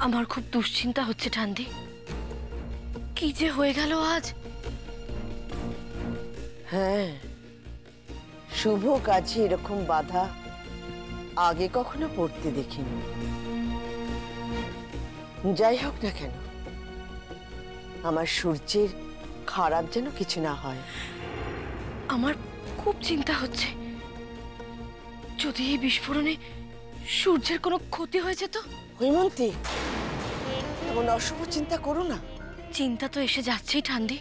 আমার খুব দুশ্চিন্তা হচ্ছে ঠান্দি কি যে হয়ে গেল আজ? হ্যাঁ শুভ কাজে এরকম বাধা আগে কখনো পড়তে দেখিনি। যাই হোক না কেন আমার সূর্যের খারাপ যেন কিছু না হয়। আমার খুব চিন্তা হচ্ছে। যদি এই বিস্ফোরণে সূর্যের কোনো ক্ষতি হয়েছে তো? হৈমন্তী এমন অশুভ চিন্তা করো না। চিন্তা তো এসে যাচ্ছেই ঠান্ডি।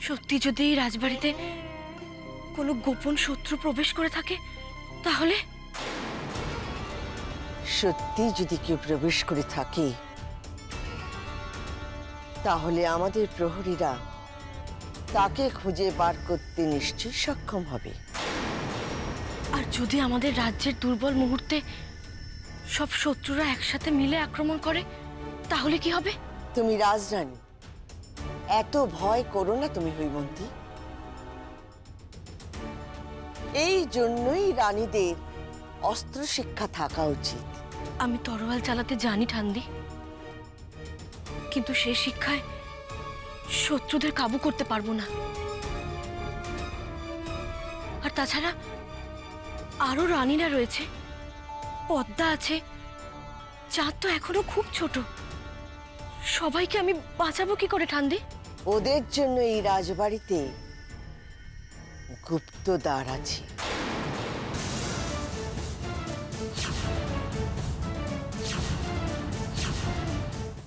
সত্যি যদি এই রাজবাড়িতে কোনো গোপন শত্রু প্রবেশ করে থাকে তাহলে? সত্যি যদি কেউ প্রবেশ করে থাকে তাহলে আমাদের প্রহরীরা তাকে খুঁজে বার করতে নিশ্চয়ই সক্ষম হবে। আর যদি আমাদের রাজ্যের দুর্বল মুহূর্তে সব শত্রুরা একসাথে মিলে আক্রমণ করে তাহলে কি হবে? তুমি রাজরানী এত ভয় করো না তুমি হৈমন্তী। এই জন্যই রানীদের অস্ত্র শিক্ষা থাকা উচিত। আমি তরোয়াল চালাতে জানি ঠান্দি কিন্তু সে শিক্ষায় শত্রুদের কাবু করতে পারব না। আর তাছাড়া আরও রানীরা রয়েছে। পদ্মা আছে। চাঁদ তো এখনও খুব ছোট। সবাইকে আমি বাঁচাবো কি করে ঠান্দি ওদের জন্য এই রাজবাড়িতে গুপ্ত দ্বার আছে।